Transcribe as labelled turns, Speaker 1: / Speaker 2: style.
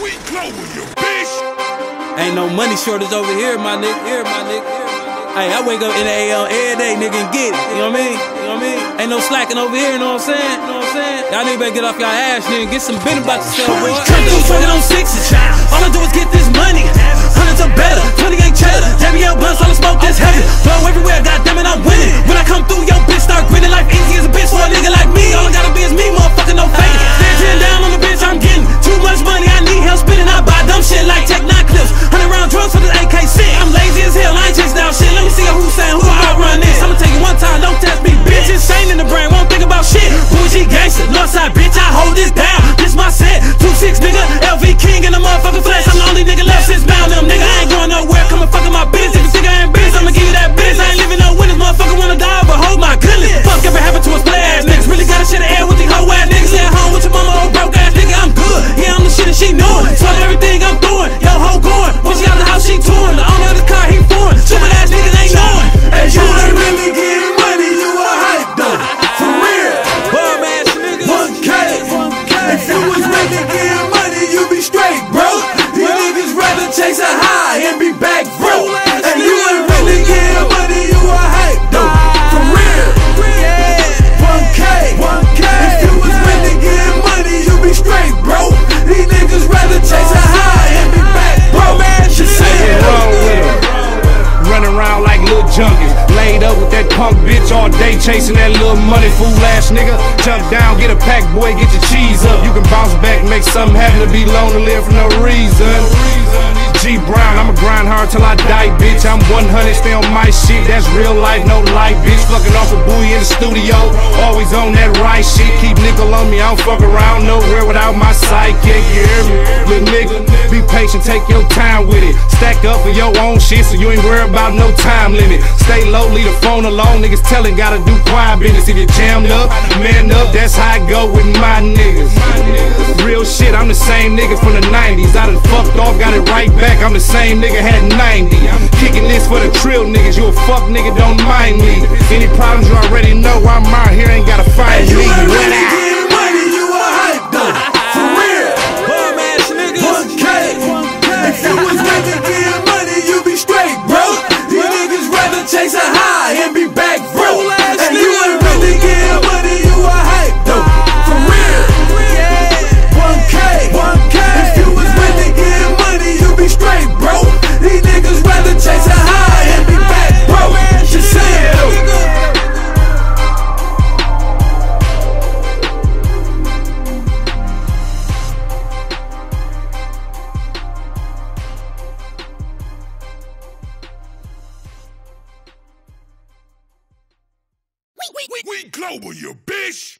Speaker 1: global, you bitch.
Speaker 2: Ain't no money shortage over here, my nigga. Here, my nigga. Hey, I wake up in the AM every day, nigga, and get it. You know what I mean? You know what I mean? Ain't no slacking over here, you know what I'm saying? You know what I'm saying? Y'all niggas better get off y'all ass, nigga, and get some business about yourself, boy.
Speaker 3: Smoking on sixes. Gangster, Northside bitch, I hold this down. This my set, 2-6 nigga, LV King in the motherfucking flesh. I'm the only nigga left since bound them, nigga. I ain't going nowhere, come and fucking my biz. If you think I ain't biz, I'ma give you that biz. I ain't living no winners, motherfucker wanna die, but hold my goodness. Fuck ever happened to us play ass niggas. Really gotta shit the air with these hoe ass niggas. Stay at home with your mama, old broke ass nigga. I'm good, yeah, I'm the shit and she know it. Fuck everything I'm
Speaker 4: You was really getting money, you be straight, bro. These niggas rather chase a high and be back, bro.
Speaker 5: Punk bitch all day, chasing that little money fool ass nigga. Jump down, get a pack, boy, get your cheese up. You can bounce back, make something happen to be lonely, live for no reason. G Brown, I'ma grind hard till I die, bitch. I'm 100, stay on my shit. That's real life, no life, bitch. Fucking off a buoy in the studio, always on that right shit. Keep nickel on me, I don't fuck around nowhere without my sidekick. You hear me, little nigga? Patient, take your time with it. Stack up for your own shit, so you ain't worried about no time limit. Stay low, leave the phone alone. Niggas telling, gotta do quiet business. If you jammed up, man up, that's how I go with my niggas. Real shit, I'm the same nigga from the 90s. I done fucked off, got it right back. I'm the same nigga, had 90. I'm kicking this for the trill niggas. You a fuck nigga, don't mind me. Any problems you already know, I'm out here, ain't gotta find me.
Speaker 1: We global, you bitch.